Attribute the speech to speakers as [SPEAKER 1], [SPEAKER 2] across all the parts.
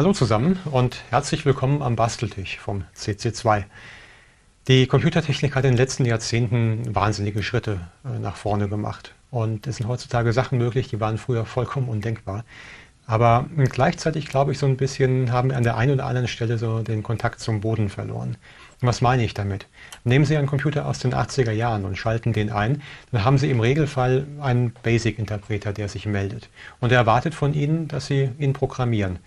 [SPEAKER 1] Hallo zusammen und herzlich willkommen am Basteltisch vom CC2. Die Computertechnik hat in den letzten Jahrzehnten wahnsinnige Schritte äh, nach vorne gemacht. Und es sind heutzutage Sachen möglich, die waren früher vollkommen undenkbar. Aber gleichzeitig, glaube ich, so ein bisschen haben wir an der einen oder anderen Stelle so den Kontakt zum Boden verloren. Was meine ich damit? Nehmen Sie einen Computer aus den 80er Jahren und schalten den ein, dann haben Sie im Regelfall einen Basic-Interpreter, der sich meldet. Und er erwartet von Ihnen, dass Sie ihn programmieren.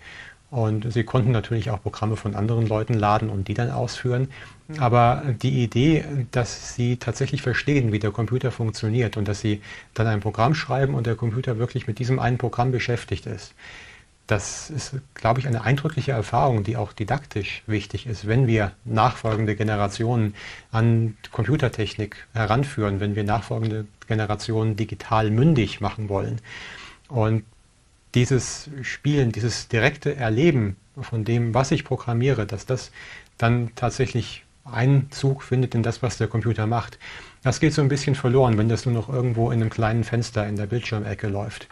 [SPEAKER 1] Und Sie konnten natürlich auch Programme von anderen Leuten laden und die dann ausführen. Aber die Idee, dass Sie tatsächlich verstehen, wie der Computer funktioniert und dass Sie dann ein Programm schreiben und der Computer wirklich mit diesem einen Programm beschäftigt ist, das ist, glaube ich, eine eindrückliche Erfahrung, die auch didaktisch wichtig ist, wenn wir nachfolgende Generationen an Computertechnik heranführen, wenn wir nachfolgende Generationen digital mündig machen wollen. Und dieses Spielen, dieses direkte Erleben von dem, was ich programmiere, dass das dann tatsächlich Einzug findet in das, was der Computer macht. Das geht so ein bisschen verloren, wenn das nur noch irgendwo in einem kleinen Fenster in der Bildschirmecke läuft.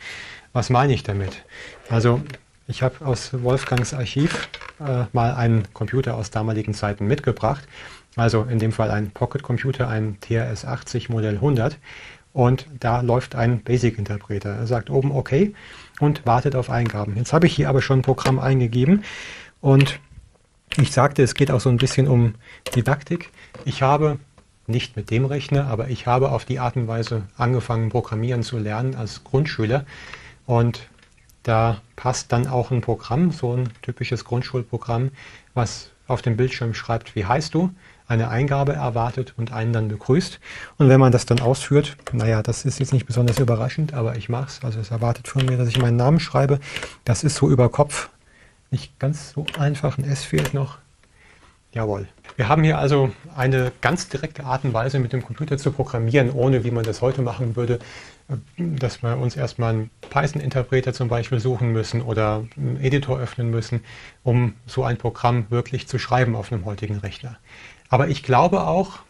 [SPEAKER 1] Was meine ich damit? Also ich habe aus Wolfgangs Archiv äh, mal einen Computer aus damaligen Zeiten mitgebracht. Also in dem Fall ein Pocket Computer, ein TRS 80 Modell 100. Und da läuft ein Basic-Interpreter. Er sagt oben OK und wartet auf Eingaben. Jetzt habe ich hier aber schon ein Programm eingegeben und ich sagte, es geht auch so ein bisschen um Didaktik. Ich habe nicht mit dem Rechner, aber ich habe auf die Art und Weise angefangen, Programmieren zu lernen als Grundschüler. Und da passt dann auch ein Programm, so ein typisches Grundschulprogramm, was auf dem Bildschirm schreibt, wie heißt du, eine Eingabe erwartet und einen dann begrüßt. Und wenn man das dann ausführt, naja, das ist jetzt nicht besonders überraschend, aber ich mache es. Also es erwartet von mir, dass ich meinen Namen schreibe. Das ist so über Kopf nicht ganz so einfach. Ein S fehlt noch. Jawohl. Wir haben hier also eine ganz direkte Art und Weise, mit dem Computer zu programmieren, ohne wie man das heute machen würde, dass wir uns erstmal einen Python-Interpreter zum Beispiel suchen müssen oder einen Editor öffnen müssen, um so ein Programm wirklich zu schreiben auf einem heutigen Rechner. Aber ich glaube auch,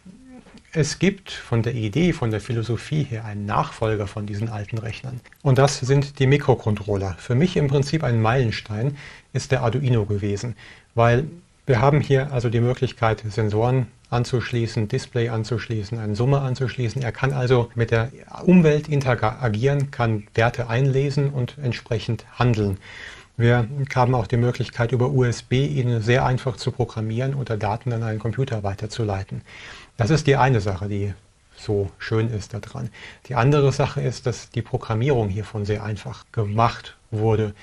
[SPEAKER 1] es gibt von der Idee, von der Philosophie her einen Nachfolger von diesen alten Rechnern. Und das sind die Mikrocontroller. Für mich im Prinzip ein Meilenstein ist der Arduino gewesen, weil wir haben hier also die Möglichkeit, Sensoren anzuschließen, Display anzuschließen, einen Summer anzuschließen. Er kann also mit der Umwelt interagieren, kann Werte einlesen und entsprechend handeln. Wir haben auch die Möglichkeit, über USB ihn sehr einfach zu programmieren oder Daten an einen Computer weiterzuleiten. Das ist die eine Sache, die so schön ist daran. Die andere Sache ist, dass die Programmierung hiervon sehr einfach gemacht wurde.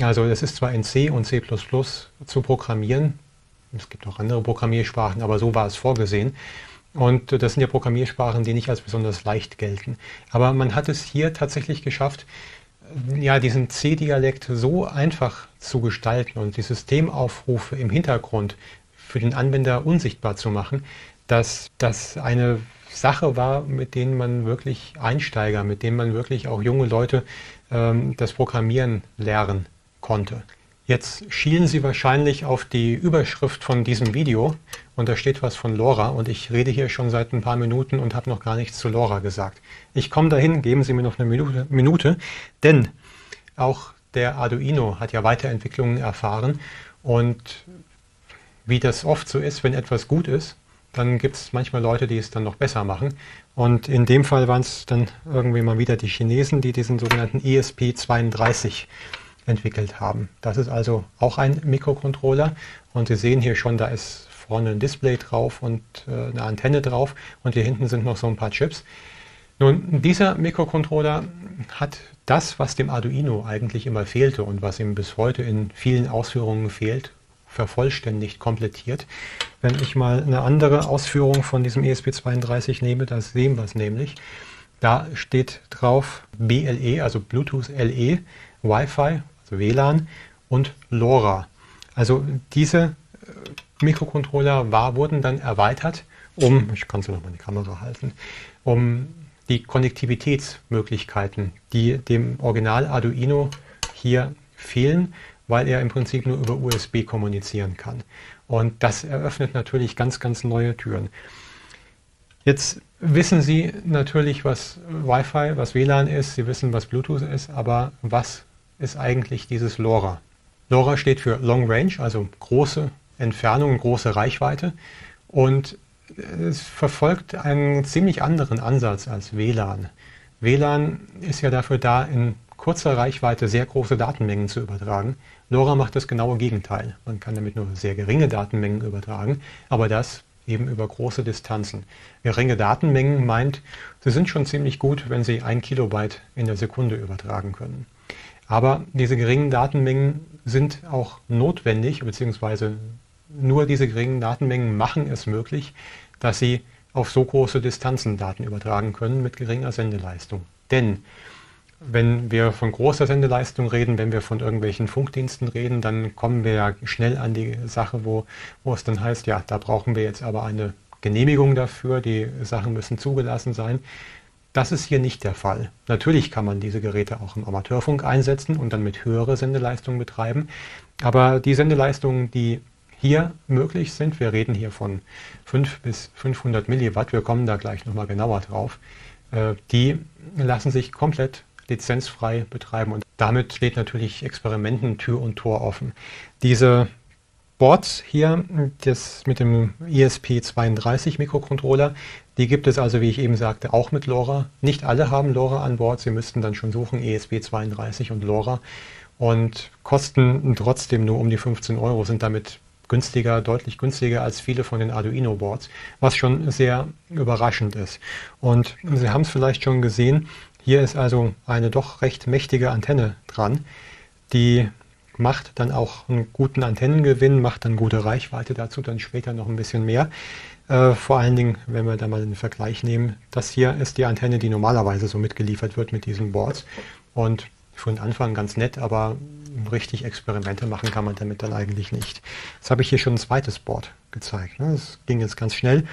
[SPEAKER 1] Also es ist zwar in C und C++ zu programmieren, es gibt auch andere Programmiersprachen, aber so war es vorgesehen. Und das sind ja Programmiersprachen, die nicht als besonders leicht gelten. Aber man hat es hier tatsächlich geschafft, ja, diesen C-Dialekt so einfach zu gestalten und die Systemaufrufe im Hintergrund für den Anwender unsichtbar zu machen, dass das eine Sache war, mit denen man wirklich Einsteiger, mit denen man wirklich auch junge Leute ähm, das Programmieren lernen konnte. Jetzt schielen Sie wahrscheinlich auf die Überschrift von diesem Video und da steht was von LoRa und ich rede hier schon seit ein paar Minuten und habe noch gar nichts zu LoRa gesagt. Ich komme dahin, geben Sie mir noch eine Minute, Minute, denn auch der Arduino hat ja Weiterentwicklungen erfahren und wie das oft so ist, wenn etwas gut ist, dann gibt es manchmal Leute, die es dann noch besser machen. Und in dem Fall waren es dann irgendwie mal wieder die Chinesen, die diesen sogenannten ESP32 entwickelt haben. Das ist also auch ein Mikrocontroller und Sie sehen hier schon, da ist vorne ein Display drauf und äh, eine Antenne drauf und hier hinten sind noch so ein paar Chips. Nun, dieser Mikrocontroller hat das, was dem Arduino eigentlich immer fehlte und was ihm bis heute in vielen Ausführungen fehlt, vervollständigt, komplettiert. Wenn ich mal eine andere Ausführung von diesem ESP32 nehme, das sehen wir es nämlich. Da steht drauf BLE, also Bluetooth LE, Wi-Fi, WLAN und LoRa. Also diese äh, Mikrocontroller war, wurden dann erweitert, um, ich kann es noch mal die Kamera halten, um die Konnektivitätsmöglichkeiten, die dem Original Arduino hier fehlen, weil er im Prinzip nur über USB kommunizieren kann. Und das eröffnet natürlich ganz, ganz neue Türen. Jetzt wissen Sie natürlich, was Wi-Fi, was WLAN ist, Sie wissen, was Bluetooth ist, aber was ist eigentlich dieses LoRa? LoRa steht für Long Range, also große Entfernung, große Reichweite und es verfolgt einen ziemlich anderen Ansatz als WLAN. WLAN ist ja dafür da, in kurzer Reichweite sehr große Datenmengen zu übertragen. LoRa macht das genaue Gegenteil. Man kann damit nur sehr geringe Datenmengen übertragen, aber das eben über große Distanzen. Geringe Datenmengen meint, sie sind schon ziemlich gut, wenn sie ein Kilobyte in der Sekunde übertragen können. Aber diese geringen Datenmengen sind auch notwendig, beziehungsweise nur diese geringen Datenmengen machen es möglich, dass sie auf so große Distanzen Daten übertragen können mit geringer Sendeleistung. Denn wenn wir von großer Sendeleistung reden, wenn wir von irgendwelchen Funkdiensten reden, dann kommen wir ja schnell an die Sache, wo, wo es dann heißt, ja, da brauchen wir jetzt aber eine Genehmigung dafür, die Sachen müssen zugelassen sein. Das ist hier nicht der Fall. Natürlich kann man diese Geräte auch im Amateurfunk einsetzen und dann mit höherer Sendeleistung betreiben. Aber die Sendeleistungen, die hier möglich sind, wir reden hier von 5 bis 500 Milliwatt, wir kommen da gleich nochmal genauer drauf, äh, die lassen sich komplett lizenzfrei betreiben und damit steht natürlich Experimenten Tür und Tor offen. Diese Boards hier, das mit dem ESP32 Mikrocontroller, die gibt es also, wie ich eben sagte, auch mit LoRa. Nicht alle haben LoRa an Bord. Sie müssten dann schon suchen, ESP32 und LoRa. Und kosten trotzdem nur um die 15 Euro, sind damit günstiger, deutlich günstiger als viele von den Arduino-Boards, was schon sehr überraschend ist. Und Sie haben es vielleicht schon gesehen, hier ist also eine doch recht mächtige Antenne dran, die macht dann auch einen guten Antennengewinn, macht dann gute Reichweite, dazu dann später noch ein bisschen mehr. Äh, vor allen Dingen, wenn wir da mal einen Vergleich nehmen, das hier ist die Antenne, die normalerweise so mitgeliefert wird mit diesen Boards. Und für den Anfang ganz nett, aber richtig Experimente machen kann man damit dann eigentlich nicht. Jetzt habe ich hier schon ein zweites Board gezeigt. Ne? Das ging jetzt ganz schnell.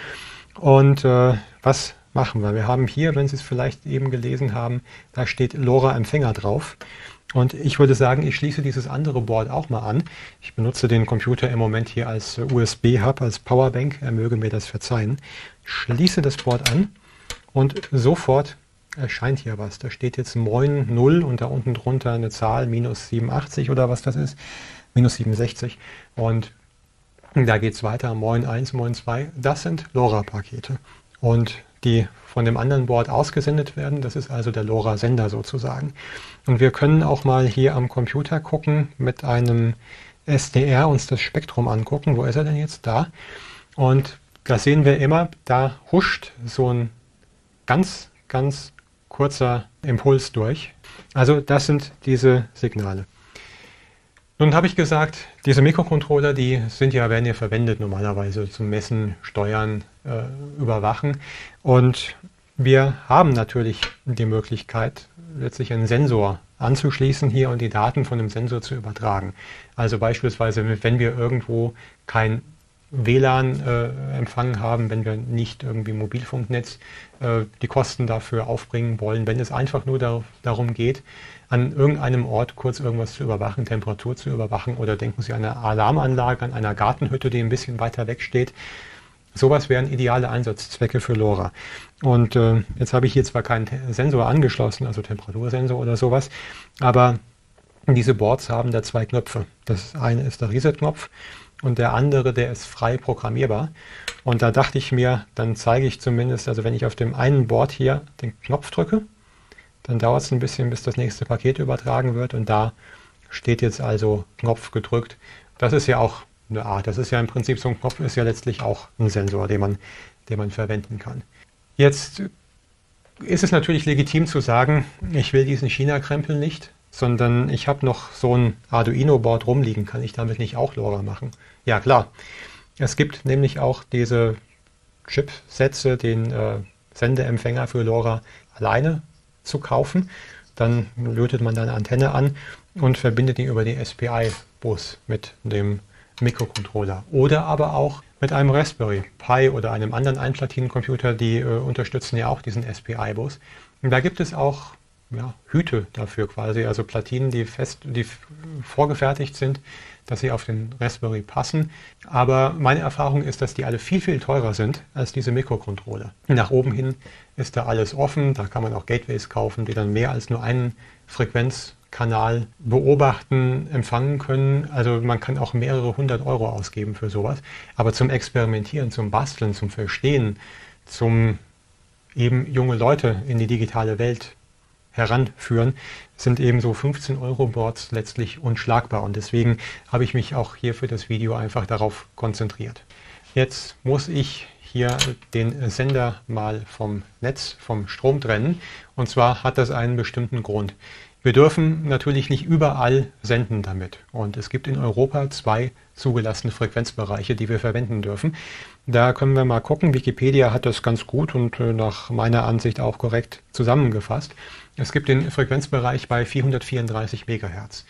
[SPEAKER 1] Und äh, was machen wir? Wir haben hier, wenn Sie es vielleicht eben gelesen haben, da steht LoRa Empfänger drauf. Und ich würde sagen, ich schließe dieses andere Board auch mal an. Ich benutze den Computer im Moment hier als USB-Hub, als Powerbank. Er möge mir das verzeihen. Schließe das Board an und sofort erscheint hier was. Da steht jetzt Moin 0 und da unten drunter eine Zahl, minus 87 oder was das ist, minus 67. Und da geht es weiter, Moin 1, Moin 2. Das sind LoRa-Pakete. Und die von dem anderen Board ausgesendet werden. Das ist also der LoRa-Sender sozusagen. Und wir können auch mal hier am Computer gucken mit einem SDR uns das Spektrum angucken. Wo ist er denn jetzt? Da. Und da sehen wir immer, da huscht so ein ganz, ganz kurzer Impuls durch. Also das sind diese Signale. Nun habe ich gesagt, diese Mikrocontroller, die sind ja, werden ja verwendet normalerweise zum Messen, Steuern, äh, Überwachen. Und wir haben natürlich die Möglichkeit, letztlich einen Sensor anzuschließen hier und die Daten von dem Sensor zu übertragen. Also beispielsweise, wenn wir irgendwo kein WLAN-Empfang äh, haben, wenn wir nicht irgendwie Mobilfunknetz äh, die Kosten dafür aufbringen wollen, wenn es einfach nur dar darum geht, an irgendeinem Ort kurz irgendwas zu überwachen, Temperatur zu überwachen oder denken Sie an eine Alarmanlage, an einer Gartenhütte, die ein bisschen weiter weg steht. Sowas wären ideale Einsatzzwecke für LoRa. Und äh, jetzt habe ich hier zwar keinen Sensor angeschlossen, also Temperatursensor oder sowas, aber diese Boards haben da zwei Knöpfe. Das eine ist der Reset-Knopf und der andere, der ist frei programmierbar. Und da dachte ich mir, dann zeige ich zumindest, also wenn ich auf dem einen Board hier den Knopf drücke, dann dauert es ein bisschen, bis das nächste Paket übertragen wird und da steht jetzt also Knopf gedrückt. Das ist ja auch eine Art, das ist ja im Prinzip so ein Knopf, ist ja letztlich auch ein Sensor, den man, den man verwenden kann. Jetzt ist es natürlich legitim zu sagen, ich will diesen China-Krempel nicht, sondern ich habe noch so ein Arduino-Board rumliegen, kann ich damit nicht auch LoRa machen? Ja, klar. Es gibt nämlich auch diese Chipsätze, den äh, Sendeempfänger für LoRa alleine zu kaufen. Dann lötet man eine Antenne an und verbindet ihn über die SPI-Bus mit dem Mikrocontroller. Oder aber auch mit einem Raspberry Pi oder einem anderen Einplatinencomputer, die äh, unterstützen ja auch diesen SPI-Bus. Da gibt es auch ja, Hüte dafür quasi, also Platinen, die fest, die vorgefertigt sind, dass sie auf den Raspberry passen. Aber meine Erfahrung ist, dass die alle viel, viel teurer sind als diese Mikrocontroller. Nach oben hin ist da alles offen, da kann man auch Gateways kaufen, die dann mehr als nur einen Frequenz Kanal beobachten, empfangen können. Also man kann auch mehrere hundert Euro ausgeben für sowas. Aber zum Experimentieren, zum Basteln, zum Verstehen, zum eben junge Leute in die digitale Welt heranführen, sind eben so 15 Euro Boards letztlich unschlagbar. Und deswegen habe ich mich auch hier für das Video einfach darauf konzentriert. Jetzt muss ich hier den Sender mal vom Netz, vom Strom trennen. Und zwar hat das einen bestimmten Grund. Wir dürfen natürlich nicht überall senden damit. Und es gibt in Europa zwei zugelassene Frequenzbereiche, die wir verwenden dürfen. Da können wir mal gucken. Wikipedia hat das ganz gut und äh, nach meiner Ansicht auch korrekt zusammengefasst. Es gibt den Frequenzbereich bei 434 MHz.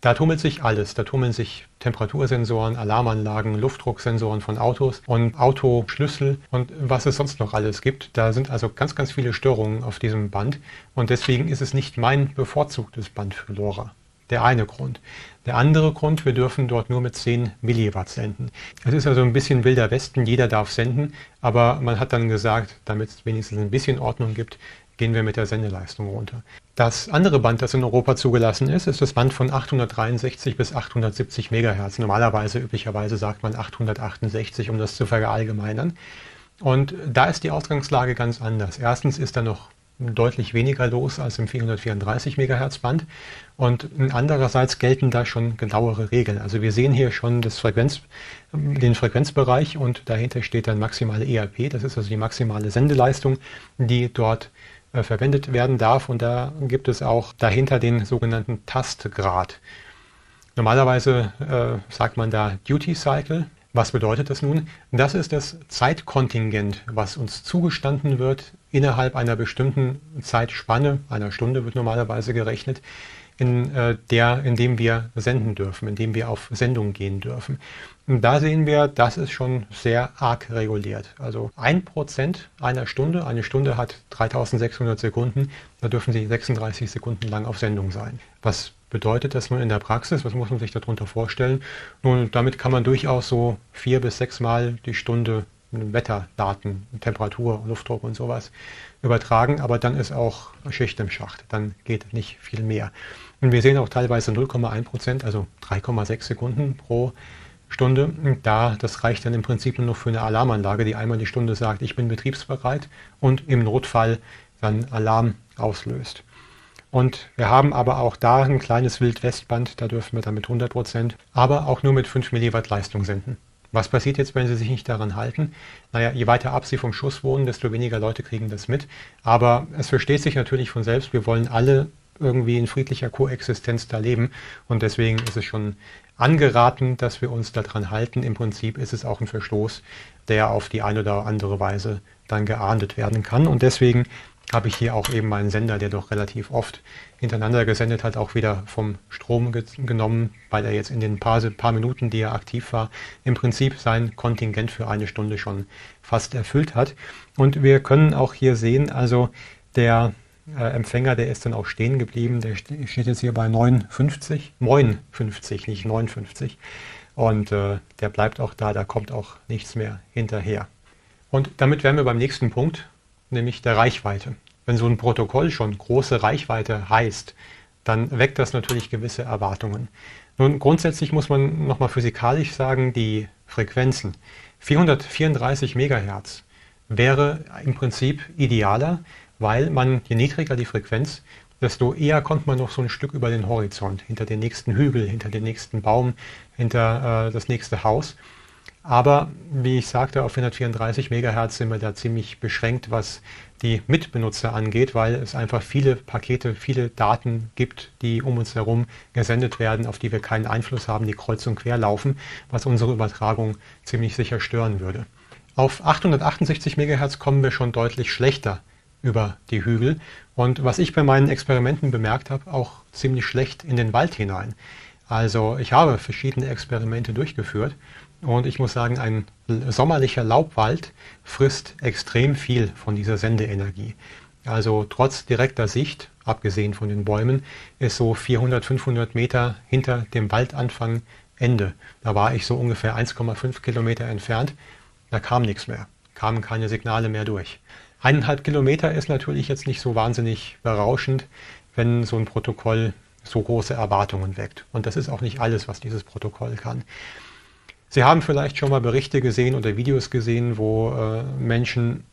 [SPEAKER 1] Da tummelt sich alles. Da tummeln sich Temperatursensoren, Alarmanlagen, Luftdrucksensoren von Autos und Autoschlüssel und was es sonst noch alles gibt. Da sind also ganz, ganz viele Störungen auf diesem Band und deswegen ist es nicht mein bevorzugtes Band für LoRa. Der eine Grund. Der andere Grund, wir dürfen dort nur mit 10 Milliwatt senden. Es ist also ein bisschen wilder Westen, jeder darf senden, aber man hat dann gesagt, damit es wenigstens ein bisschen Ordnung gibt, gehen wir mit der Sendeleistung runter. Das andere Band, das in Europa zugelassen ist, ist das Band von 863 bis 870 MHz. Normalerweise, üblicherweise sagt man 868, um das zu verallgemeinern. Und da ist die Ausgangslage ganz anders. Erstens ist da noch deutlich weniger los als im 434 MHz Band und andererseits gelten da schon genauere Regeln. Also wir sehen hier schon Frequenz, den Frequenzbereich und dahinter steht dann maximale ERP, das ist also die maximale Sendeleistung, die dort äh, verwendet werden darf. Und da gibt es auch dahinter den sogenannten Tastgrad. Normalerweise äh, sagt man da Duty Cycle. Was bedeutet das nun? Das ist das Zeitkontingent, was uns zugestanden wird innerhalb einer bestimmten Zeitspanne, einer Stunde wird normalerweise gerechnet, in, äh, der, in dem wir senden dürfen, in dem wir auf Sendung gehen dürfen. Und da sehen wir, das ist schon sehr arg reguliert. Also ein Prozent einer Stunde, eine Stunde hat 3600 Sekunden, da dürfen Sie 36 Sekunden lang auf Sendung sein. Was bedeutet das nun in der Praxis? Was muss man sich darunter vorstellen? Nun, damit kann man durchaus so vier bis sechs Mal die Stunde Wetterdaten, Temperatur, Luftdruck und sowas übertragen, aber dann ist auch Schicht im Schacht, dann geht nicht viel mehr. Und wir sehen auch teilweise 0,1 Prozent, also 3,6 Sekunden pro Stunde. Da, das reicht dann im Prinzip nur noch für eine Alarmanlage, die einmal die Stunde sagt, ich bin betriebsbereit und im Notfall dann Alarm auslöst. Und wir haben aber auch da ein kleines Wildwestband, da dürfen wir dann mit 100 Prozent, aber auch nur mit 5 Milliwatt Leistung senden. Was passiert jetzt, wenn sie sich nicht daran halten? Naja, je weiter ab sie vom Schuss wohnen, desto weniger Leute kriegen das mit. Aber es versteht sich natürlich von selbst, wir wollen alle irgendwie in friedlicher Koexistenz da leben. Und deswegen ist es schon angeraten, dass wir uns daran halten. Im Prinzip ist es auch ein Verstoß, der auf die eine oder andere Weise dann geahndet werden kann. Und deswegen habe ich hier auch eben meinen Sender, der doch relativ oft hintereinander gesendet hat, auch wieder vom Strom ge genommen, weil er jetzt in den paar, paar, Minuten, die er aktiv war, im Prinzip sein Kontingent für eine Stunde schon fast erfüllt hat. Und wir können auch hier sehen, also der äh, Empfänger, der ist dann auch stehen geblieben, der steht jetzt hier bei 59, 59, nicht 59. Und äh, der bleibt auch da, da kommt auch nichts mehr hinterher. Und damit wären wir beim nächsten Punkt, nämlich der Reichweite. Wenn so ein Protokoll schon große Reichweite heißt, dann weckt das natürlich gewisse Erwartungen. Nun, grundsätzlich muss man nochmal physikalisch sagen, die Frequenzen 434 MHz wäre im Prinzip idealer, weil man, je niedriger die Frequenz, desto eher kommt man noch so ein Stück über den Horizont, hinter den nächsten Hügel, hinter den nächsten Baum, hinter äh, das nächste Haus. Aber wie ich sagte, auf 434 MHz sind wir da ziemlich beschränkt, was die Mitbenutzer angeht, weil es einfach viele Pakete, viele Daten gibt, die um uns herum gesendet werden, auf die wir keinen Einfluss haben, die kreuz und quer laufen, was unsere Übertragung ziemlich sicher stören würde. Auf 868 MHz kommen wir schon deutlich schlechter über die Hügel und was ich bei meinen Experimenten bemerkt habe, auch ziemlich schlecht in den Wald hinein. Also ich habe verschiedene Experimente durchgeführt und ich muss sagen, ein sommerlicher Laubwald frisst extrem viel von dieser Sendeenergie. Also trotz direkter Sicht, abgesehen von den Bäumen, ist so 400, 500 Meter hinter dem Waldanfang Ende. Da war ich so ungefähr 1,5 Kilometer entfernt. Da kam nichts mehr, kamen keine Signale mehr durch. Eineinhalb Kilometer ist natürlich jetzt nicht so wahnsinnig berauschend, wenn so ein Protokoll so große Erwartungen weckt. Und das ist auch nicht alles, was dieses Protokoll kann. Sie haben vielleicht schon mal Berichte gesehen oder Videos gesehen, wo äh, Menschen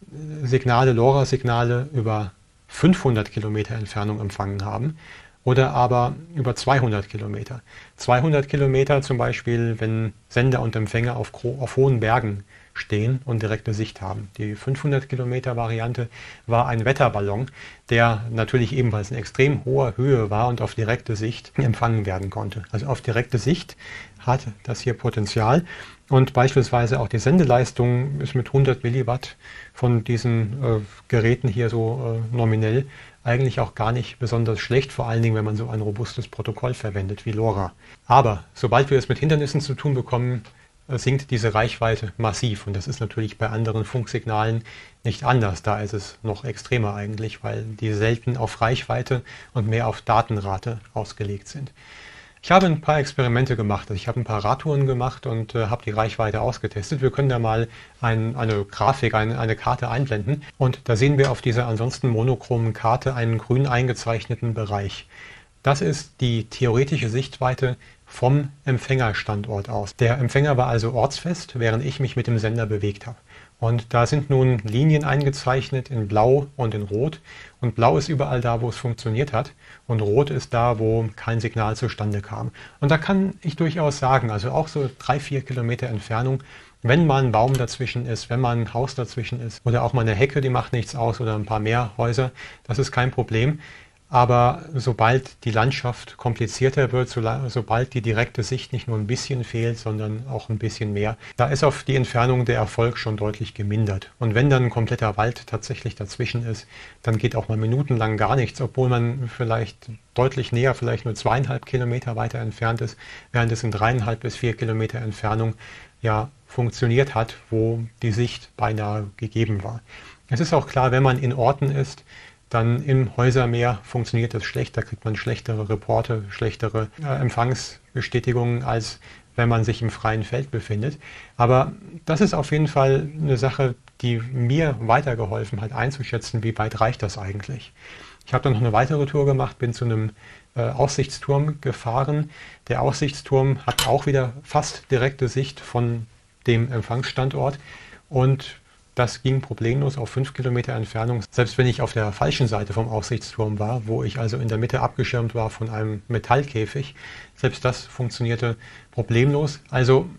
[SPEAKER 1] Signale, LoRa-Signale über 500 Kilometer Entfernung empfangen haben oder aber über 200 Kilometer. 200 Kilometer zum Beispiel, wenn Sender und Empfänger auf, auf hohen Bergen stehen und direkte Sicht haben. Die 500 Kilometer Variante war ein Wetterballon, der natürlich ebenfalls in extrem hoher Höhe war und auf direkte Sicht empfangen werden konnte. Also auf direkte Sicht hat das hier Potenzial und beispielsweise auch die Sendeleistung ist mit 100 Milliwatt von diesen äh, Geräten hier so äh, nominell eigentlich auch gar nicht besonders schlecht, vor allen Dingen, wenn man so ein robustes Protokoll verwendet wie LoRa. Aber sobald wir es mit Hindernissen zu tun bekommen, sinkt diese Reichweite massiv. Und das ist natürlich bei anderen Funksignalen nicht anders. Da ist es noch extremer eigentlich, weil die selten auf Reichweite und mehr auf Datenrate ausgelegt sind. Ich habe ein paar Experimente gemacht. Also ich habe ein paar Radtouren gemacht und äh, habe die Reichweite ausgetestet. Wir können da mal ein, eine Grafik, eine, eine Karte einblenden. Und da sehen wir auf dieser ansonsten monochromen Karte einen grün eingezeichneten Bereich. Das ist die theoretische Sichtweite vom Empfängerstandort aus. Der Empfänger war also ortsfest, während ich mich mit dem Sender bewegt habe. Und da sind nun Linien eingezeichnet in Blau und in Rot. Und Blau ist überall da, wo es funktioniert hat. Und Rot ist da, wo kein Signal zustande kam. Und da kann ich durchaus sagen, also auch so drei, vier Kilometer Entfernung, wenn mal ein Baum dazwischen ist, wenn mal ein Haus dazwischen ist oder auch mal eine Hecke, die macht nichts aus oder ein paar mehr Häuser, das ist kein Problem. Aber sobald die Landschaft komplizierter wird, so, sobald die direkte Sicht nicht nur ein bisschen fehlt, sondern auch ein bisschen mehr, da ist auf die Entfernung der Erfolg schon deutlich gemindert. Und wenn dann ein kompletter Wald tatsächlich dazwischen ist, dann geht auch mal minutenlang gar nichts, obwohl man vielleicht deutlich näher, vielleicht nur zweieinhalb Kilometer weiter entfernt ist, während es in dreieinhalb bis vier Kilometer Entfernung ja funktioniert hat, wo die Sicht beinahe gegeben war. Es ist auch klar, wenn man in Orten ist, dann im Häusermeer funktioniert das schlecht, da kriegt man schlechtere Reporte, schlechtere äh, Empfangsbestätigungen, als wenn man sich im freien Feld befindet. Aber das ist auf jeden Fall eine Sache, die mir weitergeholfen hat, einzuschätzen, wie weit reicht das eigentlich. Ich habe dann noch eine weitere Tour gemacht, bin zu einem äh, Aussichtsturm gefahren. Der Aussichtsturm hat auch wieder fast direkte Sicht von dem Empfangsstandort und das ging problemlos auf fünf Kilometer Entfernung, selbst wenn ich auf der falschen Seite vom Aussichtsturm war, wo ich also in der Mitte abgeschirmt war von einem Metallkäfig. Selbst das funktionierte problemlos. Also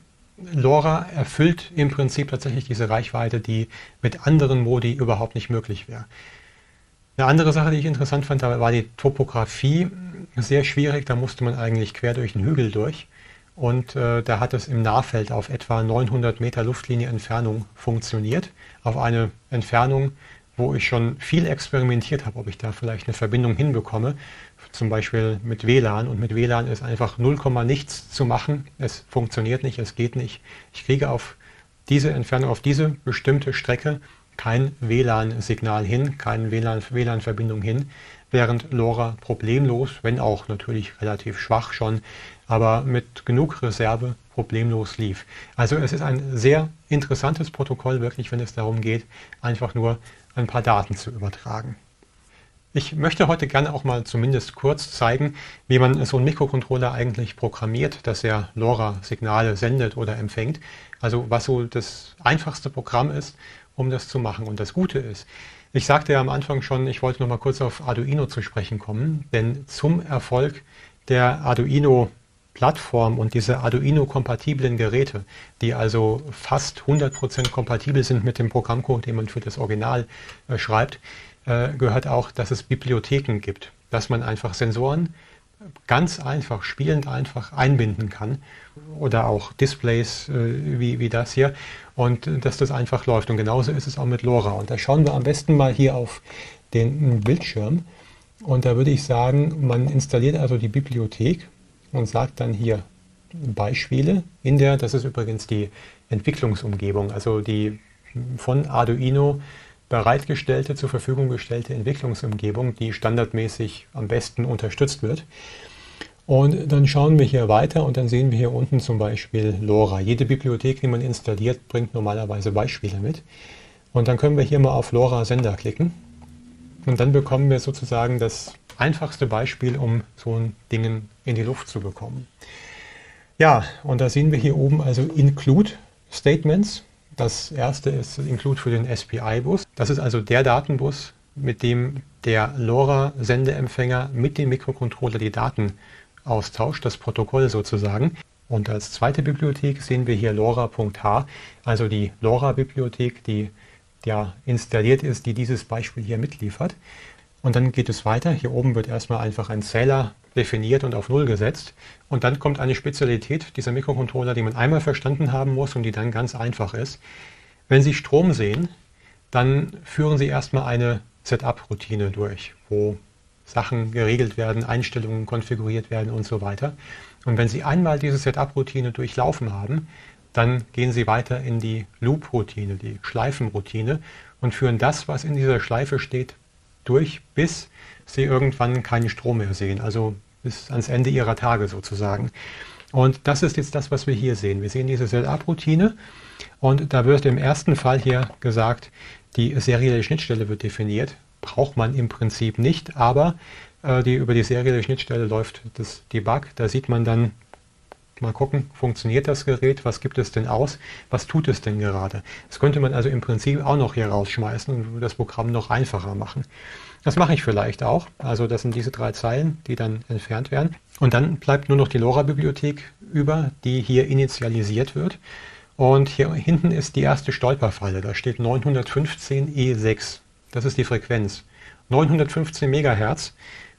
[SPEAKER 1] LoRa erfüllt im Prinzip tatsächlich diese Reichweite, die mit anderen Modi überhaupt nicht möglich wäre. Eine andere Sache, die ich interessant fand, war die Topografie. Sehr schwierig, da musste man eigentlich quer durch den Hügel durch und äh, da hat es im Nahfeld auf etwa 900 Meter Luftlinie Entfernung funktioniert. Auf eine Entfernung, wo ich schon viel experimentiert habe, ob ich da vielleicht eine Verbindung hinbekomme, zum Beispiel mit WLAN. Und mit WLAN ist einfach 0, nichts zu machen. Es funktioniert nicht, es geht nicht. Ich kriege auf diese Entfernung, auf diese bestimmte Strecke kein WLAN-Signal hin, keine WLAN-Verbindung hin, während LoRa problemlos, wenn auch natürlich relativ schwach schon, aber mit genug Reserve problemlos lief. Also es ist ein sehr interessantes Protokoll, wirklich, wenn es darum geht, einfach nur ein paar Daten zu übertragen. Ich möchte heute gerne auch mal zumindest kurz zeigen, wie man so einen Mikrocontroller eigentlich programmiert, dass er LoRa-Signale sendet oder empfängt. Also was so das einfachste Programm ist, um das zu machen. Und das Gute ist, ich sagte ja am Anfang schon, ich wollte noch mal kurz auf Arduino zu sprechen kommen, denn zum Erfolg der Arduino Plattform und diese Arduino-kompatiblen Geräte, die also fast 100% kompatibel sind mit dem Programmcode, den man für das Original äh, schreibt, äh, gehört auch, dass es Bibliotheken gibt, dass man einfach Sensoren ganz einfach, spielend einfach einbinden kann oder auch Displays äh, wie, wie das hier und äh, dass das einfach läuft. Und genauso ist es auch mit LoRa. Und da schauen wir am besten mal hier auf den Bildschirm. Und da würde ich sagen, man installiert also die Bibliothek und sagt dann hier Beispiele in der, das ist übrigens die Entwicklungsumgebung, also die von Arduino bereitgestellte, zur Verfügung gestellte Entwicklungsumgebung, die standardmäßig am besten unterstützt wird. Und dann schauen wir hier weiter und dann sehen wir hier unten zum Beispiel LoRa. Jede Bibliothek, die man installiert, bringt normalerweise Beispiele mit. Und dann können wir hier mal auf LoRa Sender klicken. Und dann bekommen wir sozusagen das einfachste Beispiel, um so ein Ding in die Luft zu bekommen. Ja, und da sehen wir hier oben also Include Statements. Das erste ist Include für den SPI-Bus. Das ist also der Datenbus, mit dem der LoRa-Sendeempfänger mit dem Mikrocontroller die Daten austauscht, das Protokoll sozusagen. Und als zweite Bibliothek sehen wir hier LoRa.h, also die LoRa-Bibliothek, die ja installiert ist, die dieses Beispiel hier mitliefert. Und dann geht es weiter. Hier oben wird erstmal einfach ein Zähler definiert und auf Null gesetzt. Und dann kommt eine Spezialität dieser Mikrocontroller, die man einmal verstanden haben muss und die dann ganz einfach ist. Wenn Sie Strom sehen, dann führen Sie erstmal eine Setup-Routine durch, wo Sachen geregelt werden, Einstellungen konfiguriert werden und so weiter. Und wenn Sie einmal diese Setup-Routine durchlaufen haben, dann gehen Sie weiter in die Loop-Routine, die Schleifenroutine und führen das, was in dieser Schleife steht, durch, bis Sie irgendwann keinen Strom mehr sehen, also bis ans Ende Ihrer Tage sozusagen. Und das ist jetzt das, was wir hier sehen. Wir sehen diese Setup-Routine und da wird im ersten Fall hier gesagt, die serielle Schnittstelle wird definiert. Braucht man im Prinzip nicht, aber äh, die, über die serielle Schnittstelle läuft das Debug. Da sieht man dann, mal gucken, funktioniert das Gerät, was gibt es denn aus, was tut es denn gerade. Das könnte man also im Prinzip auch noch hier rausschmeißen und das Programm noch einfacher machen. Das mache ich vielleicht auch. Also das sind diese drei Zeilen, die dann entfernt werden. Und dann bleibt nur noch die LoRa-Bibliothek über, die hier initialisiert wird. Und hier hinten ist die erste Stolperfalle. Da steht 915 E6. Das ist die Frequenz. 915 Megahertz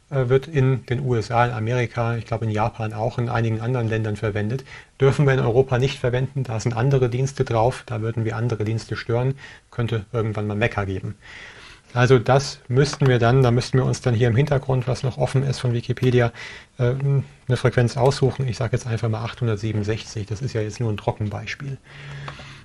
[SPEAKER 1] wird in den USA, in Amerika, ich glaube in Japan auch, in einigen anderen Ländern verwendet. Dürfen wir in Europa nicht verwenden. Da sind andere Dienste drauf. Da würden wir andere Dienste stören. Könnte irgendwann mal Mecker geben. Also das müssten wir dann, da müssten wir uns dann hier im Hintergrund, was noch offen ist von Wikipedia, äh, eine Frequenz aussuchen. Ich sage jetzt einfach mal 867, das ist ja jetzt nur ein Trockenbeispiel.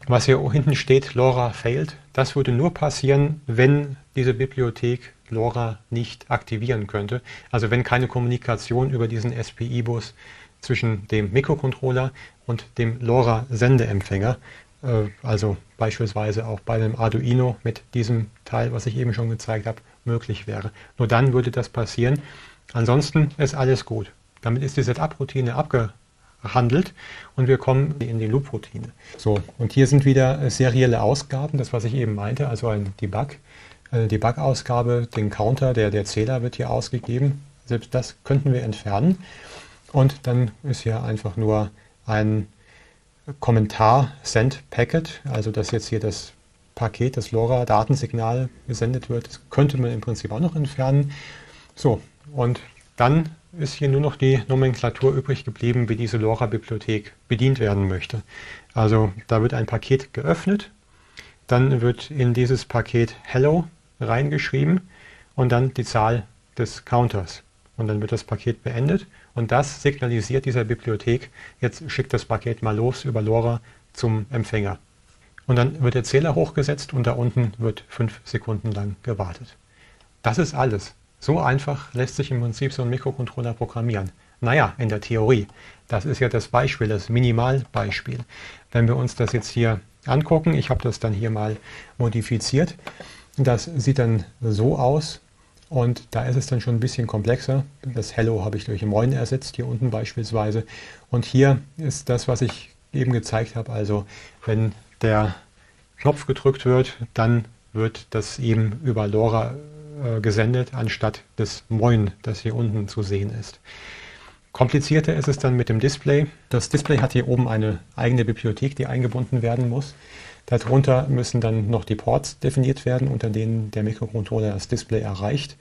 [SPEAKER 1] Was hier hinten steht, LoRa failed, das würde nur passieren, wenn diese Bibliothek LoRa nicht aktivieren könnte. Also wenn keine Kommunikation über diesen SPI-Bus zwischen dem Mikrocontroller und dem LoRa-Sendeempfänger äh, also beispielsweise auch bei einem Arduino mit diesem Teil, was ich eben schon gezeigt habe, möglich wäre. Nur dann würde das passieren. Ansonsten ist alles gut. Damit ist die Setup-Routine abgehandelt und wir kommen in die Loop-Routine. So, und hier sind wieder serielle Ausgaben, das was ich eben meinte, also ein Debug. Eine Debug-Ausgabe, den Counter, der, der Zähler wird hier ausgegeben. Selbst das könnten wir entfernen. Und dann ist hier einfach nur ein Kommentar Send Packet, also dass jetzt hier das Paket, das LoRa-Datensignal gesendet wird, das könnte man im Prinzip auch noch entfernen. So, und dann ist hier nur noch die Nomenklatur übrig geblieben, wie diese LoRa-Bibliothek bedient werden möchte. Also da wird ein Paket geöffnet, dann wird in dieses Paket Hello reingeschrieben und dann die Zahl des Counters. Und dann wird das Paket beendet und das signalisiert dieser Bibliothek, jetzt schickt das Paket mal los über LoRa zum Empfänger. Und dann wird der Zähler hochgesetzt und da unten wird fünf Sekunden lang gewartet. Das ist alles. So einfach lässt sich im Prinzip so ein Mikrocontroller programmieren. Naja, in der Theorie. Das ist ja das Beispiel, das Minimalbeispiel. Wenn wir uns das jetzt hier angucken, ich habe das dann hier mal modifiziert. Das sieht dann so aus. Und da ist es dann schon ein bisschen komplexer. Das Hello habe ich durch Moin ersetzt, hier unten beispielsweise. Und hier ist das, was ich eben gezeigt habe. Also wenn der Knopf gedrückt wird, dann wird das eben über LoRa äh, gesendet, anstatt des Moin, das hier unten zu sehen ist. Komplizierter ist es dann mit dem Display. Das Display hat hier oben eine eigene Bibliothek, die eingebunden werden muss. Darunter müssen dann noch die Ports definiert werden, unter denen der Mikrocontroller das Display erreicht.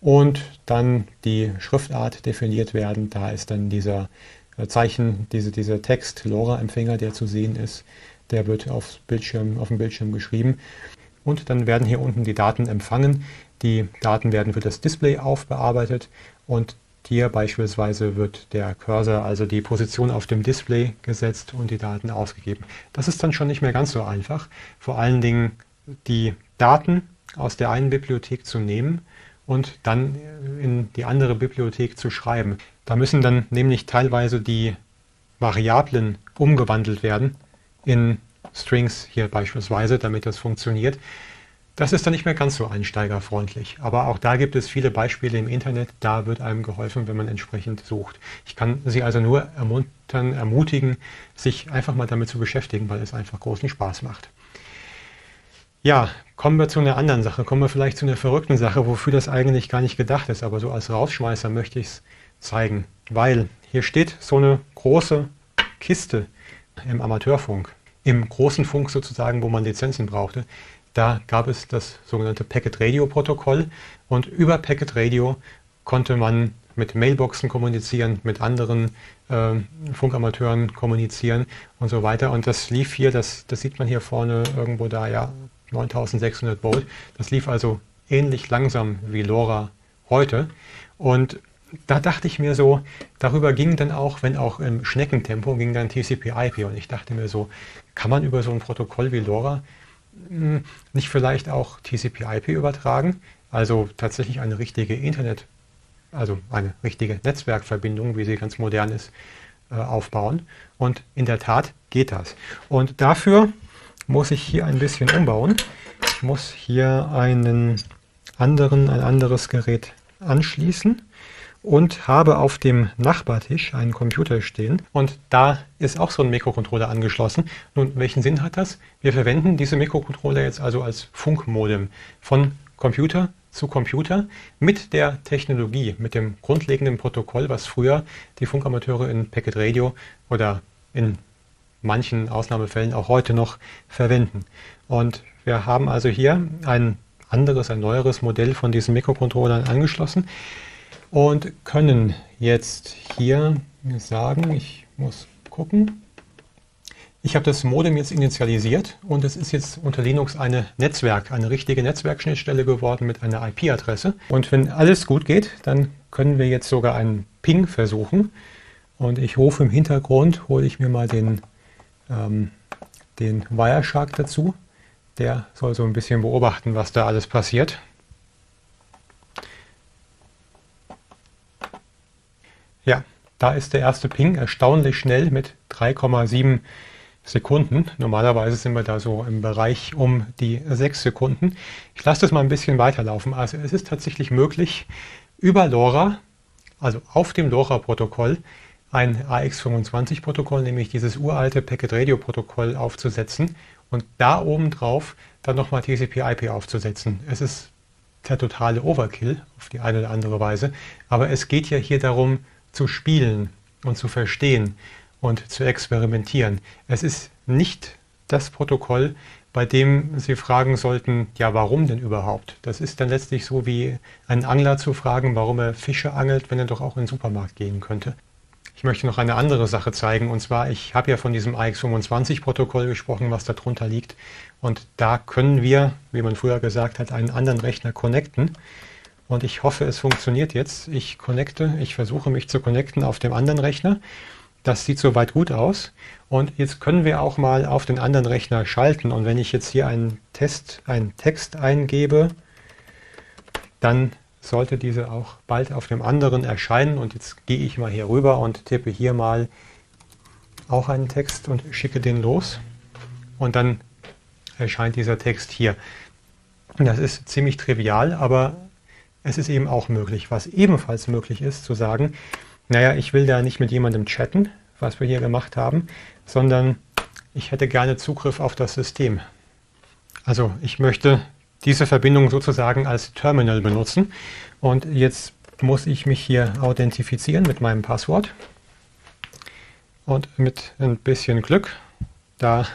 [SPEAKER 1] Und dann die Schriftart definiert werden. Da ist dann dieser äh, Zeichen, diese, dieser Text, LoRa-Empfänger, der zu sehen ist, der wird aufs Bildschirm, auf dem Bildschirm geschrieben. Und dann werden hier unten die Daten empfangen. Die Daten werden für das Display aufbearbeitet und hier beispielsweise wird der Cursor, also die Position auf dem Display gesetzt und die Daten ausgegeben. Das ist dann schon nicht mehr ganz so einfach. Vor allen Dingen die Daten aus der einen Bibliothek zu nehmen und dann in die andere Bibliothek zu schreiben. Da müssen dann nämlich teilweise die Variablen umgewandelt werden in Strings hier beispielsweise, damit das funktioniert. Das ist dann nicht mehr ganz so einsteigerfreundlich. Aber auch da gibt es viele Beispiele im Internet. Da wird einem geholfen, wenn man entsprechend sucht. Ich kann Sie also nur ermuntern, ermutigen, sich einfach mal damit zu beschäftigen, weil es einfach großen Spaß macht. Ja, kommen wir zu einer anderen Sache. Kommen wir vielleicht zu einer verrückten Sache, wofür das eigentlich gar nicht gedacht ist. Aber so als Rausschmeißer möchte ich es zeigen. Weil hier steht so eine große Kiste im Amateurfunk. Im großen Funk sozusagen, wo man Lizenzen brauchte. Da gab es das sogenannte Packet Radio Protokoll und über Packet Radio konnte man mit Mailboxen kommunizieren, mit anderen äh, Funkamateuren kommunizieren und so weiter. Und das lief hier, das, das sieht man hier vorne irgendwo da, ja, 9600 Volt. Das lief also ähnlich langsam wie LoRa heute. Und da dachte ich mir so, darüber ging dann auch, wenn auch im Schneckentempo, ging dann TCP/IP. Und ich dachte mir so, kann man über so ein Protokoll wie LoRa nicht vielleicht auch TCP/IP übertragen, also tatsächlich eine richtige Internet, also eine richtige Netzwerkverbindung, wie sie ganz modern ist, äh, aufbauen. Und in der Tat geht das. Und dafür muss ich hier ein bisschen umbauen. Ich muss hier einen anderen, ein anderes Gerät anschließen und habe auf dem Nachbartisch einen Computer stehen und da ist auch so ein Mikrocontroller angeschlossen. Nun, welchen Sinn hat das? Wir verwenden diese Mikrocontroller jetzt also als Funkmodem von Computer zu Computer mit der Technologie, mit dem grundlegenden Protokoll, was früher die Funkamateure in Packet Radio oder in manchen Ausnahmefällen auch heute noch verwenden. Und wir haben also hier ein anderes, ein neueres Modell von diesen Mikrocontrollern angeschlossen und können jetzt hier sagen, ich muss gucken. Ich habe das Modem jetzt initialisiert und es ist jetzt unter Linux eine Netzwerk, eine richtige Netzwerkschnittstelle geworden mit einer IP-Adresse. Und wenn alles gut geht, dann können wir jetzt sogar einen Ping versuchen. Und ich rufe im Hintergrund, hole ich mir mal den, ähm, den Wireshark dazu. Der soll so ein bisschen beobachten, was da alles passiert. Ja, da ist der erste Ping erstaunlich schnell mit 3,7 Sekunden. Normalerweise sind wir da so im Bereich um die 6 Sekunden. Ich lasse das mal ein bisschen weiterlaufen. Also es ist tatsächlich möglich, über LoRa, also auf dem LoRa-Protokoll, ein AX25-Protokoll, nämlich dieses uralte Packet-Radio-Protokoll aufzusetzen und da oben drauf dann nochmal TCP/IP aufzusetzen. Es ist der totale Overkill auf die eine oder andere Weise, aber es geht ja hier darum, zu spielen und zu verstehen und zu experimentieren. Es ist nicht das Protokoll, bei dem Sie fragen sollten, ja, warum denn überhaupt? Das ist dann letztlich so wie einen Angler zu fragen, warum er Fische angelt, wenn er doch auch in den Supermarkt gehen könnte. Ich möchte noch eine andere Sache zeigen, und zwar, ich habe ja von diesem AX25-Protokoll gesprochen, was darunter liegt. Und da können wir, wie man früher gesagt hat, einen anderen Rechner connecten. Und ich hoffe, es funktioniert jetzt. Ich connecte, ich versuche mich zu connecten auf dem anderen Rechner. Das sieht soweit gut aus. Und jetzt können wir auch mal auf den anderen Rechner schalten. Und wenn ich jetzt hier einen Test, einen Text eingebe, dann sollte diese auch bald auf dem anderen erscheinen. Und jetzt gehe ich mal hier rüber und tippe hier mal auch einen Text und schicke den los. Und dann erscheint dieser Text hier. Das ist ziemlich trivial, aber es ist eben auch möglich, was ebenfalls möglich ist, zu sagen, naja, ich will da nicht mit jemandem chatten, was wir hier gemacht haben, sondern ich hätte gerne Zugriff auf das System. Also ich möchte diese Verbindung sozusagen als Terminal benutzen und jetzt muss ich mich hier authentifizieren mit meinem Passwort und mit ein bisschen Glück, da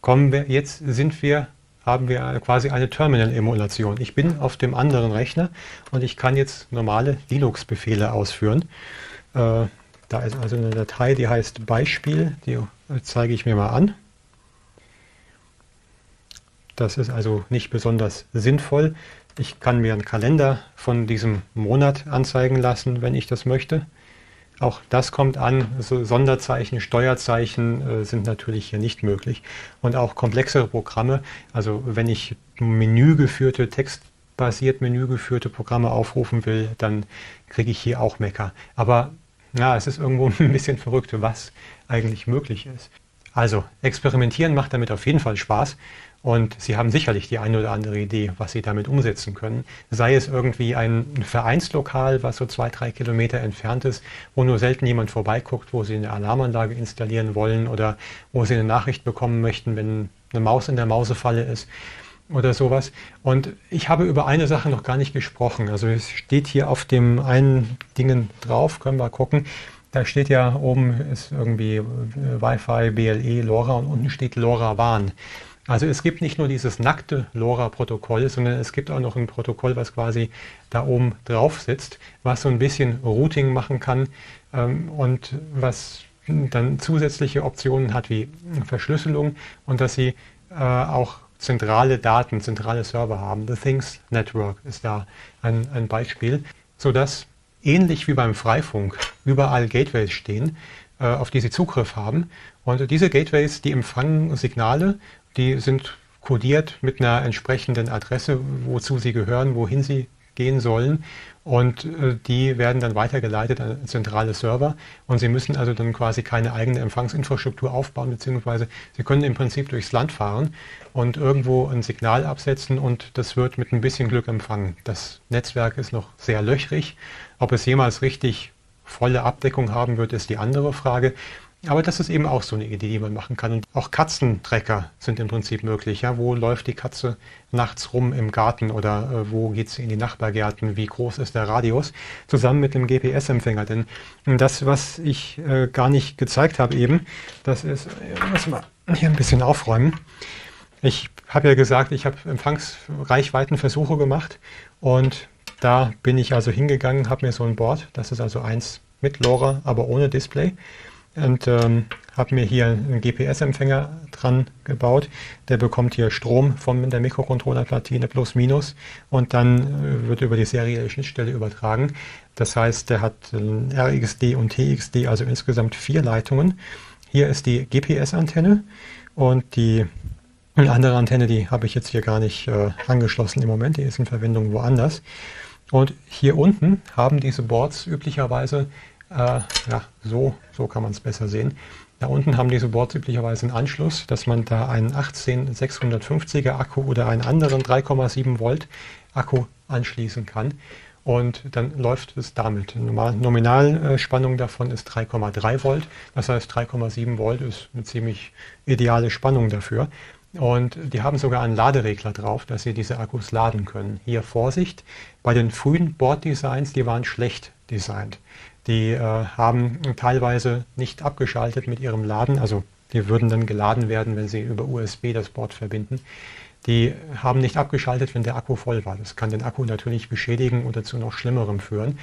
[SPEAKER 1] kommen wir, jetzt sind wir haben wir quasi eine Terminal-Emulation. Ich bin auf dem anderen Rechner und ich kann jetzt normale Linux-Befehle ausführen. Äh, da ist also eine Datei, die heißt Beispiel, die zeige ich mir mal an. Das ist also nicht besonders sinnvoll. Ich kann mir einen Kalender von diesem Monat anzeigen lassen, wenn ich das möchte. Auch das kommt an. So Sonderzeichen, Steuerzeichen äh, sind natürlich hier nicht möglich. Und auch komplexere Programme, also wenn ich menügeführte, textbasiert menügeführte Programme aufrufen will, dann kriege ich hier auch Mecker. Aber ja, es ist irgendwo ein bisschen verrückt, was eigentlich möglich ist. Also experimentieren macht damit auf jeden Fall Spaß und Sie haben sicherlich die eine oder andere Idee, was Sie damit umsetzen können. Sei es irgendwie ein Vereinslokal, was so zwei, drei Kilometer entfernt ist, wo nur selten jemand vorbeiguckt, wo Sie eine Alarmanlage installieren wollen oder wo Sie eine Nachricht bekommen möchten, wenn eine Maus in der Mausefalle ist oder sowas. Und ich habe über eine Sache noch gar nicht gesprochen. Also es steht hier auf dem einen Dingen drauf, können wir gucken. Da steht ja oben ist irgendwie äh, Wi-Fi, BLE, LoRa und unten steht LoRaWAN. Also es gibt nicht nur dieses nackte LoRa-Protokoll, sondern es gibt auch noch ein Protokoll, was quasi da oben drauf sitzt, was so ein bisschen Routing machen kann ähm, und was dann zusätzliche Optionen hat wie Verschlüsselung und dass sie äh, auch zentrale Daten, zentrale Server haben. The Things Network ist da ein, ein Beispiel, sodass ähnlich wie beim Freifunk überall Gateways stehen, äh, auf die sie Zugriff haben. Und diese Gateways, die empfangen Signale, die sind kodiert mit einer entsprechenden Adresse, wozu sie gehören, wohin sie gehen sollen. Und äh, die werden dann weitergeleitet an zentrale Server. Und Sie müssen also dann quasi keine eigene Empfangsinfrastruktur aufbauen, beziehungsweise Sie können im Prinzip durchs Land fahren und irgendwo ein Signal absetzen und das wird mit ein bisschen Glück empfangen. Das Netzwerk ist noch sehr löchrig. Ob es jemals richtig volle Abdeckung haben wird, ist die andere Frage. Aber das ist eben auch so eine Idee, die man machen kann. Und auch Katzentrecker sind im Prinzip möglich. Ja? Wo läuft die Katze nachts rum im Garten oder äh, wo geht sie in die Nachbargärten? Wie groß ist der Radius? Zusammen mit dem GPS-Empfänger. Denn das, was ich äh, gar nicht gezeigt habe eben, das ist, ich muss mal hier ein bisschen aufräumen. Ich habe ja gesagt, ich habe Empfangsreichweitenversuche gemacht und da bin ich also hingegangen, habe mir so ein Board, das ist also eins mit LoRa, aber ohne Display und ähm, habe mir hier einen GPS-Empfänger dran gebaut. Der bekommt hier Strom von der Mikrocontroller-Platine plus minus und dann äh, wird über die serielle Schnittstelle übertragen. Das heißt, der hat äh, RXD und TXD, also insgesamt vier Leitungen. Hier ist die GPS-Antenne und die andere Antenne, die habe ich jetzt hier gar nicht äh, angeschlossen im Moment, die ist in Verwendung woanders. Und hier unten haben diese Boards üblicherweise äh, ja, so, so kann man es besser sehen. Da unten haben diese Boards üblicherweise einen Anschluss, dass man da einen 18650er Akku oder einen anderen 3,7 Volt Akku anschließen kann. Und dann läuft es damit. Die Nominalspannung davon ist 3,3 Volt. Das heißt, 3,7 Volt ist eine ziemlich ideale Spannung dafür. Und die haben sogar einen Laderegler drauf, dass sie diese Akkus laden können. Hier Vorsicht, bei den frühen Boarddesigns, die waren schlecht designt. Die äh, haben teilweise nicht abgeschaltet mit ihrem Laden, also die würden dann geladen werden, wenn sie über USB das Board verbinden. Die haben nicht abgeschaltet, wenn der Akku voll war. Das kann den Akku natürlich beschädigen oder zu noch Schlimmerem führen.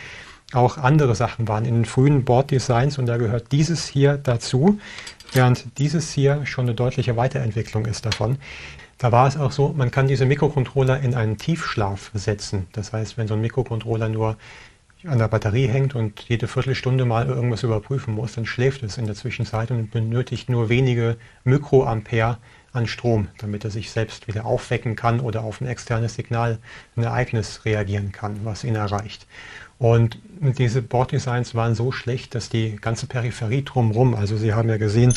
[SPEAKER 1] Auch andere Sachen waren in den frühen Board-Designs und da gehört dieses hier dazu, während dieses hier schon eine deutliche Weiterentwicklung ist davon. Da war es auch so, man kann diese Mikrocontroller in einen Tiefschlaf setzen. Das heißt, wenn so ein Mikrocontroller nur an der Batterie hängt und jede Viertelstunde mal irgendwas überprüfen muss, dann schläft es in der Zwischenzeit und benötigt nur wenige Mikroampere an Strom, damit er sich selbst wieder aufwecken kann oder auf ein externes Signal, ein Ereignis reagieren kann, was ihn erreicht. Und diese Borddesigns waren so schlecht, dass die ganze Peripherie drumherum, also Sie haben ja gesehen,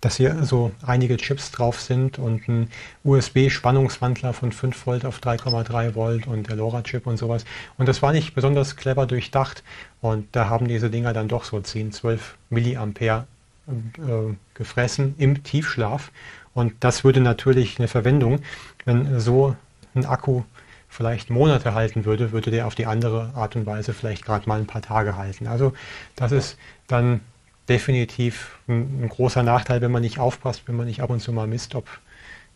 [SPEAKER 1] dass hier so einige Chips drauf sind und ein USB-Spannungswandler von 5 Volt auf 3,3 Volt und der LoRa-Chip und sowas. Und das war nicht besonders clever durchdacht und da haben diese Dinger dann doch so 10, 12 Milliampere äh, gefressen im Tiefschlaf. Und das würde natürlich eine Verwendung, wenn so ein Akku vielleicht Monate halten würde, würde der auf die andere Art und Weise vielleicht gerade mal ein paar Tage halten. Also das ist dann definitiv ein, ein, großer Nachteil, wenn man nicht aufpasst, wenn man nicht ab und zu mal misst, ob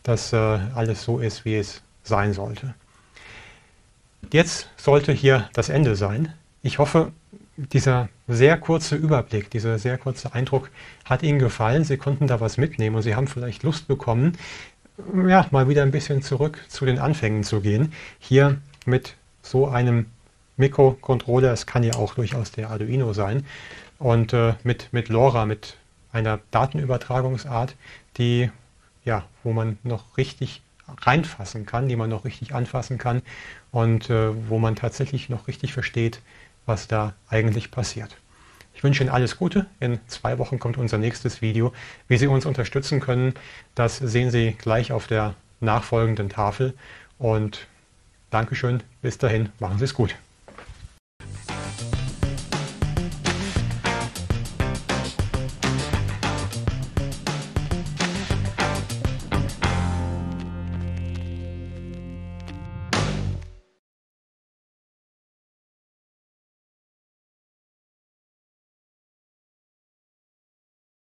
[SPEAKER 1] das äh, alles so ist, wie es sein sollte. Jetzt sollte hier das Ende sein. Ich hoffe, dieser sehr kurze Überblick, dieser sehr kurze Eindruck hat Ihnen gefallen. Sie konnten da was mitnehmen und Sie haben vielleicht Lust bekommen, ja, mal wieder ein bisschen zurück zu den Anfängen zu gehen. Hier mit so einem Mikrocontroller, es kann ja auch durchaus der Arduino sein, und äh, mit, mit LoRa, mit einer Datenübertragungsart, die, ja, wo man noch richtig reinfassen kann, die man noch richtig anfassen kann und äh, wo man tatsächlich noch richtig versteht, was da eigentlich passiert. Ich wünsche Ihnen alles Gute. In zwei Wochen kommt unser nächstes Video. Wie Sie uns unterstützen können, das sehen Sie gleich auf der nachfolgenden Tafel. Und Dankeschön. Bis dahin. Machen Sie es gut.